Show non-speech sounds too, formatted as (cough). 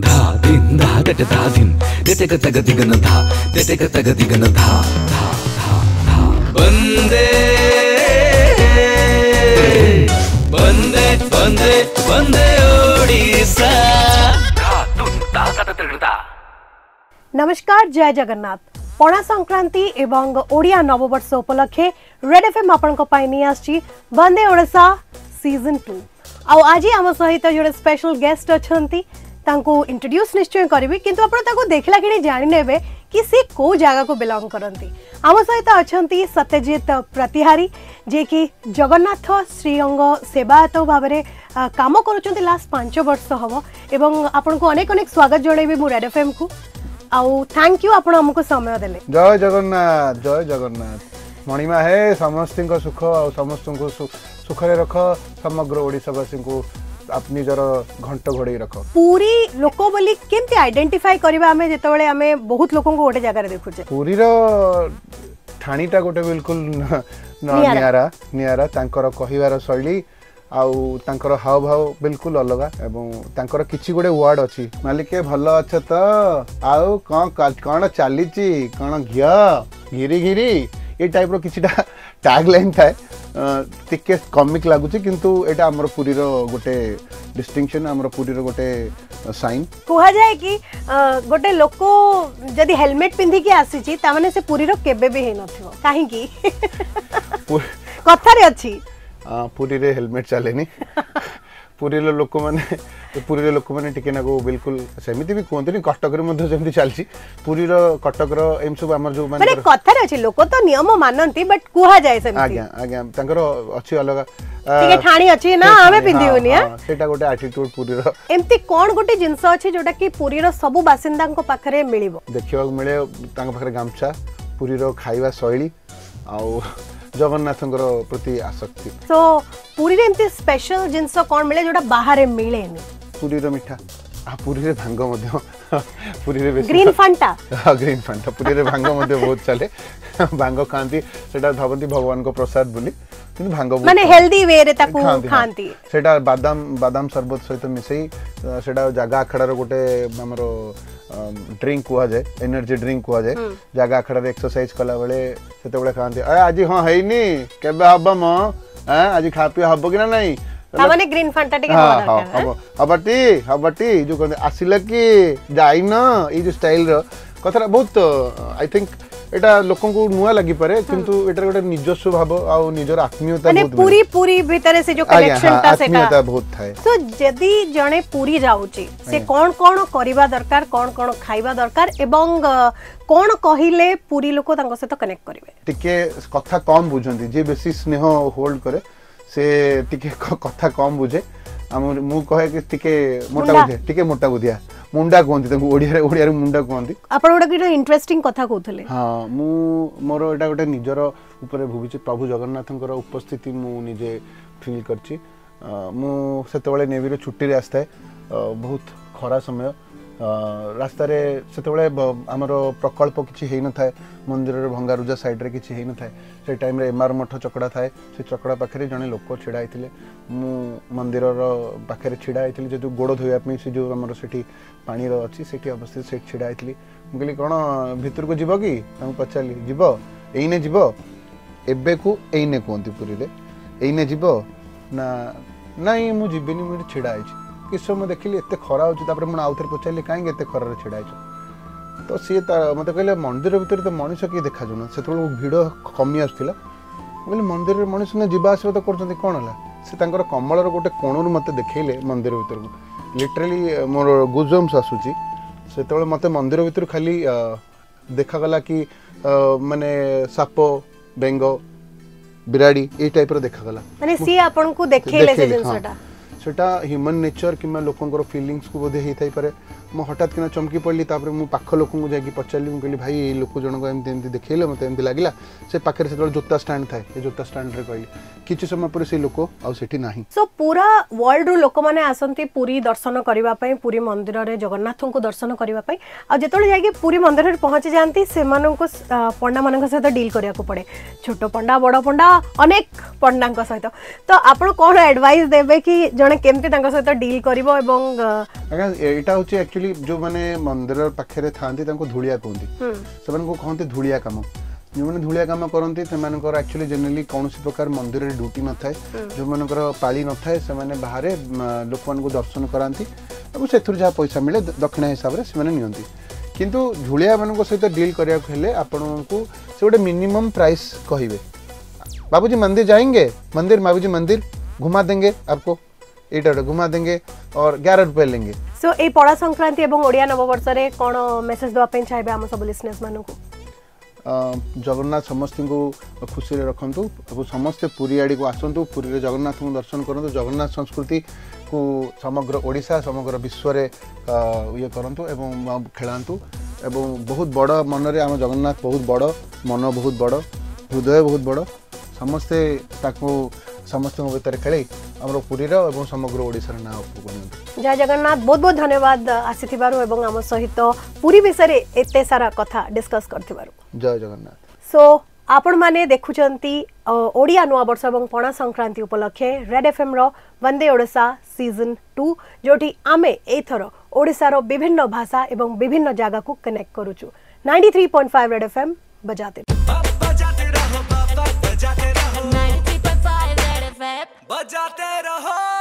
धा दिन धा तट धा दिन तेटे का तग दिगन धा तेटे का तग दिगन धा धा धा धा बंदे बंदे बंदे बंदे ओडिसा नमस्कार जय जगन्नाथ पणा संक्रांति एवं ओडिया नववर्ष उपलक्षे रेड एफएम आपन को पाई नी आसी ओडिसा सीजन 2 आ आज हम सहित जो स्पेशल गेस्ट अछंती इंट्रोड्यूस निश्चय करी कि देखला कि जाणिने कि सी कौ जगह को बिलंग करती आम सहित अच्छा सत्यजित प्रतिहारी जेकि जगन्नाथ श्रीअंग सेवायत भाव में कम कर लास्ट पांच वर्ष हम एवं आपन को अनेक अनेक स्वागत जनइबी मुझ रेड एफ एम को थैंक यू आप समय दे जय जगन्नाथ जय जगन्नाथ मणिमा है समस्ती सुख आ समस्त रख समग्र आप निजर घंट घोड़े रख पूरी लोक बोली केमती आइडेंटिफाई करबा हमें जेतबेले हमें बहुत लोगों को गोटे जगह देखु छे पूरी रो ठाणीटा गोटे बिल्कुल नियारा नियारा तांकर कहिवार शैली ଆଉ भाव ହାଓଭାଓ अलग ଅଲଗା ଏବଂ ତାଙ୍କର କିଛି ଗୋଟେ ୱାର୍ଡ ଅଛି ମାଲିକେ ଭଲ ଅଛ ତ ଆଉ କ'ଣ କ'ଣ ଚାଲିଛି କ'ଣ ଘିଅ ଘିରି ଘିରି ଏ ଟାଇପ୍ର କିଛିଟା ଟ୍ୟାଗ୍ (laughs) ଲାଇନ୍ ଥାଏ টিকে কমিক লাগুছি কিন্তু এটা আমার পুরীর গোটে ডিষ্টিংশন আমার পুরীর গোটে সাইন কুহযায়ে কি গোটে লোক যদি হেলমেট পিঁধিকি আসিছি তা মানে সে পুরীর কেবে বি হই নথিব কাহিকি কথারে অছি পুরীরে হেলমেট চালেনি ପୁରୀର ଲୋକମାନେ ପୁରୀର ଲୋକମାନେ ଟିକେ ନାକୁ ବିଲକୁଲ ସେମିତି ବି କୁହନ୍ତିନି କଟକରେ ମଧ୍ୟ ସେମିତି ଚାଲିଛି ପୁରୀର କଟକର ଏମିତି ସବୁ ଆମର ଯୋଉ ମାନେ କଥାରେ ଅଛି ଲୋକ ତ ନିୟମ ମାନନ୍ତି ବଟ୍ କୁହାଯାଏ ସେମିତି ଆଜ୍ଞା ଆଜ୍ଞା ତାଙ୍କର ଅଛି ଅଲଗା ଟିକେ ଠାଣି ଅଛି ନା ଆମେ ପିନ୍ଧିବୁନି ସେଟା ଗୋଟେ ଆଟିଟ୍ୟୁଡ ପୁରୀର ଏମିତି କଣ ଗୋଟେ ଜିନିଷ ଅଛି ଯୋଉଟା କି ପୁରୀର ସବୁ ବାସିନ୍ଦାଙ୍କ ପାଖରେ ମିଳିବ ଦେଖିବାକୁ ମିଳେ ତାଙ୍କ ପାଖରେ ଗାମୁଛା ପୁରୀର ଖାଇବା ଶୈଳୀ ଆଉ ଜଗନ୍ନାଥଙ୍କର ପ୍ରତି ଆସକ୍ତି ତ ପୁରୀରେ ଏମିତି ସ୍ପେଶାଲ ଜିନିଷ କ'ଣ ମିଳେ ଯୋଉଟା ବାହାରେ ମିଳେନି ପୁରୀର ମିଠା ଆଉ ପୁରୀରେ ଭାଙ୍ଗ ମଧ୍ୟ ପୁରୀରେ ଗ୍ରୀନ୍ ଫାଣ୍ଟା ହଁ ଗ୍ରୀନ୍ ଫାଣ୍ଟା ପୁରୀରେ ଭାଙ୍ଗ ମଧ୍ୟ ବହୁତ ଚାଲେ ଭାଙ୍ଗ ଖାଆନ୍ତି ସେଟା ଭାବନ୍ତି ଭଗବାନଙ୍କ ପ୍ରସାଦ ବୋଲି କିନ୍ତୁ ଭାଙ୍ଗ ମାନେ ହେଲ୍ଦି ୱେରେ ତାକୁ ଖାଆନ୍ତି ସେଇଟା ବାଦାମ ବାଦାମ ସର୍ବତ ସହିତ ମିଶାଇ ସେଇଟା ଜାଗା ଆଖଡ଼ାର ଗୋଟେ ଆମର ଡ୍ରିଙ୍କ୍ କୁହାଯାଏ ଏନର୍ଜି ଡ୍ରିଙ୍କ୍ କୁହାଯାଏ ଜାଗା ଆଖଡ଼ାରେ ଏକ୍ସରସାଇଜ୍ କଲାବେଳେ ସେତେବେଳେ ଖାଆନ୍ତି ଏ ଆଜି ହଁ ହେଇନି କେବେ ହବ ମ ଆଜି ଖାଆ ପିଆ ହବ କି ନା ନାହିଁ ତାମାନେ ଗ୍ରୀନ ଫାଣ୍ଟା ଟିକେ ହଁ ହଁ ହବ ହବଟି ହବଟି ଯୋଉ କହନ୍ତି ଆସିଲା କି ଯାଇନ ଏଇ ଯୋଉ ଷ୍ଟାଇଲର କଥାଟା ବହୁତ ଆଇ ଥିଙ୍କ एटा लोक को नुआ लगी परे किंतु एटा गोटे निजस्व भाव आ निजर आत्मीयता बहुत पूरी पूरी भीतर से जो कनेक्शन ता से का बहुत थाए सो यदि जने पूरी जाउची से कोन कोन करिबा दरकार कोन कोन खाइबा दरकार एवं कोन कहिले पूरी लोक तंग से तो कनेक्ट करिवे टिके कथा कम बुझंती जे बेसी स्नेह होल्ड करे से टिके कथा कम बुझे हम मु कहे कि टिके मोटा बुझे टिके मोटा बुधिया ମୁଣ୍ଡା କୁହନ୍ତି ତାଙ୍କୁ ଓଡ଼ିଆରେ ଓଡ଼ିଆରେ ମୁଣ୍ଡା କୁହନ୍ତି ଆପଣ ଗୋଟେ ଗୋଟେ ଇଣ୍ଟରେଷ୍ଟିଂ କଥା କହୁଥିଲେ ହଁ ମୁଁ ମୋର ଏଇଟା ଗୋଟେ ନିଜର ଉପରେ ଭୁବିଛି ପ୍ରଭୁ ଜଗନ୍ନାଥଙ୍କର ଉପସ୍ଥିତି ମୁଁ ନିଜେ ଫିଲ୍ କରିଛି ମୁଁ ସେତେବେଳେ ନେଭିରୁ ଛୁଟିରେ ଆସିଥାଏ ବହୁତ ଖରା ସମୟ ରାସ୍ତାରେ ସେତେବେଳେ ଆମର ପ୍ରକଳ୍ପ କିଛି ହେଇନଥାଏ ମନ୍ଦିରର ଭଙ୍ଗାରୁଜା ସାଇଡ଼୍ରେ କିଛି ହେଇନଥାଏ ସେ ଟାଇମ୍ରେ ଏମାର ମଠ ଚକଡ଼ା ଥାଏ ସେ ଚକଡ଼ା ପାଖରେ ଜଣେ ଲୋକ ଛିଡ଼ା ହେଇଥିଲେ ମୁଁ ମନ୍ଦିରର ପାଖରେ ଛିଡ଼ା ହେଇଥିଲି ଯେହେତୁ ଗୋଡ଼ ଧୋଇବା ପାଇଁ ସେ ଯେଉଁ ଆମର ସେଠି ପାଣିର ଅଛି ସେଠି ଅବସ୍ଥିତ ସେଠି ଛିଡ଼ା ହେଇଥିଲି ମୁଁ କହିଲି କ'ଣ ଭିତରକୁ ଯିବ କି ତାଙ୍କୁ ପଚାରିଲି ଯିବ ଏଇନେ ଯିବ ଏବେକୁ ଏଇନେ କୁହନ୍ତି ପୁରୀରେ ଏଇନେ ଯିବ ନା ନାଇଁ ମୁଁ ଯିବିନି ମୁଁ ଏଠି ଛିଡ଼ା ହେଇଛି କିଛି ସମୟ ଦେଖିଲି ଏତେ ଖରା ହେଉଛି ତାପରେ ମୁଁ ଆଉଥରେ ପଚାରିଲି କାହିଁକି ଏତେ ଖରାରେ ଛିଡ଼ା ହେଇଛ ତ ସିଏ ତା ମୋତେ କହିଲେ ମନ୍ଦିର ଭିତରେ ତ ମଣିଷ କିଏ ଦେଖାଯାଉନା ସେତେବେଳକୁ ଭିଡ଼ କମି ଆସୁଥିଲା ମୁଁ କହିଲି ମନ୍ଦିରରେ ମଣିଷ ନା ଯିବା ଆସିବା ତ କରୁଛନ୍ତି କ'ଣ ହେଲା ସେ ତାଙ୍କର କମଳର ଗୋଟେ କୋଣରୁ ମୋତେ ଦେଖେଇଲେ ମନ୍ଦିର ଭିତରକୁ ଲିଟରାଲି ମୋର ଗୁଜମ୍ସ ଆସୁଛି ସେତେବେଳେ ମୋତେ ମନ୍ଦିର ଭିତରୁ ଖାଲି ଦେଖାଗଲା କି ମାନେ ସାପ ବେଙ୍ଗ ବିରାଡ଼ି ଏଇ ଟାଇପ୍ର ଦେଖାଗଲା ମାନେ ସିଏ ଆପଣଙ୍କୁ ଦେଖେଇଲେ ସେ ଜିନିଷଟା सेटा ह्यूमन नेचर कि लोकंर फिलिंगस को बोधे हो पाए ମୁଁ ହଠାତ୍ କିନା ଚମକି ପଡ଼ିଲି ତାପରେ ମୁଁ ପାଖ ଲୋକଙ୍କୁ ଯାଇକି ପଚାରିଲି ମୁଁ କହିଲି ଭାଇ ଏଇ ଲୋକ ଜଣକ ଏମିତି ଏମିତି ଦେଖେଇଲେ ମୋତେ ଏମିତି ଲାଗିଲା ସେ ପାଖରେ ସେତେବେଳେ ଜୋତା ଷ୍ଟାଣ୍ଡ ଥାଏ ଏ ଜୋତା ଷ୍ଟାଣ୍ଡରେ କହିଲି କିଛି ସମୟ ପରେ ସେ ଲୋକ ଆଉ ସେଠି ନାହିଁ ସୋ ପୁରା ୱାର୍ଲଡରୁ ଲୋକମାନେ ଆସନ୍ତି ପୁରୀ ଦର୍ଶନ କରିବା ପାଇଁ ପୁରୀ ମନ୍ଦିରରେ ଜଗନ୍ନାଥଙ୍କୁ ଦର୍ଶନ କରିବା ପାଇଁ ଆଉ ଯେତେବେଳେ ଯାଇକି ପୁରୀ ମନ୍ଦିରରେ ପହଞ୍ଚି ଯାଆନ୍ତି ସେମାନଙ୍କୁ ପଣ୍ଡାମାନଙ୍କ ସହିତ ଡିଲ୍ କରିବାକୁ ପଡ଼େ ଛୋଟ ପଣ୍ଡା ବଡ଼ ପଣ୍ଡା ଅନେକ ପଣ୍ଡାଙ୍କ ସହିତ ତ ଆପଣ କ'ଣ ଆଡ଼ଭାଇସ୍ ଦେବେ କି ଜଣେ କେମିତି ତାଙ୍କ ସହିତ ଡିଲ୍ କରିବ ଏବଂ ଆଜ୍ଞା ଏଇଟା ହେଉଛି ଆକ୍ଚୁଆଲି ଯେଉଁମାନେ ମନ୍ଦିର ପାଖରେ ଥାଆନ୍ତି ତାଙ୍କୁ ଧୂଳିଆ କୁହନ୍ତି ସେମାନଙ୍କୁ କହନ୍ତି ଧୂଳିଆ କାମ ଯେଉଁମାନେ ଧୂଳିଆ କାମ କରନ୍ତି ସେମାନଙ୍କର ଆକ୍ଚୁଆଲି ଜେନେରାଲି କୌଣସି ପ୍ରକାର ମନ୍ଦିରରେ ଡ୍ୟୁଟି ନଥାଏ ଯେଉଁମାନଙ୍କର ପାଳି ନଥାଏ ସେମାନେ ବାହାରେ ଲୋକମାନଙ୍କୁ ଦର୍ଶନ କରାନ୍ତି ଏବଂ ସେଥିରୁ ଯାହା ପଇସା ମିଳେ ଦକ୍ଷିଣା ହିସାବରେ ସେମାନେ ନିଅନ୍ତି କିନ୍ତୁ ଧୂଳିଆମାନଙ୍କ ସହିତ ଡିଲ୍ କରିବାକୁ ହେଲେ ଆପଣଙ୍କୁ ସେ ଗୋଟେ ମିନିମମ୍ ପ୍ରାଇସ୍ କହିବେ ବାବୁଜୀ ମନ୍ଦିର ଯାଇଁगे ମନ୍ଦିର ବାବୁଜୀ ମନ୍ଦିର ଘୁମା ଦେଙ୍ଗେ ଆପକୁ ଏଇଟାକୁ घुमा देंगे और ग्यारह रुपए लेंगे सो so, ये पड़ा संक्रांति एवं ओडिया नववर्ष में कौन मेसेज देवाई चाहिए हम सब लिसनर्स मानक जगन्नाथ समस्त को खुशी रखु और समस्ते पुरी आड़ को आसतु पुरी जगन्नाथ को दर्शन करंतु जगन्नाथ संस्कृति को समग्र ओडा समग्र विश्व ये करंतु एवं खेलांतु एवं बहुत बड़ मनरे आम जगन्नाथ बहुत बड़ मन बहुत बड़ हृदय बहुत बड़ समस्ते समस्त भितर खेले ଆମର ପୁରୀର ଏବଂ ସମଗ୍ର ଓଡ଼ିଶାର ନାଁ ଉପରକୁ ନିଅନ୍ତୁ ଜୟ ଜଗନ୍ନାଥ ବହୁତ ବହୁତ ଧନ୍ୟବାଦ ଆସିଥିବାରୁ ଏବଂ ଆମ ସହିତ ପୁରୀ ବିଷୟରେ ଏତେ ସାରା କଥା ଡିସ୍କସ୍ କରିଥିବାରୁ ଜୟ ଜଗନ୍ନାଥ ସୋ ଆପଣମାନେ ଦେଖୁଛନ୍ତି ଓଡ଼ିଆ ନୂଆବର୍ଷ ଏବଂ ପଣା ସଂକ୍ରାନ୍ତି ଉପଲକ୍ଷେ ରେଡ୍ ଏଫ୍ଏମ୍ର ବନ୍ଦେ ଓଡ଼ିଶା ସିଜନ୍ ଟୁ ଯେଉଁଠି ଆମେ ଏଇଥର ଓଡ଼ିଶାର ବିଭିନ୍ନ ଭାଷା ଏବଂ ବିଭିନ୍ନ ଜାଗାକୁ କନେକ୍ଟ କରୁଛୁ ninety three point five red F M ବଜାତେ बजाते रहो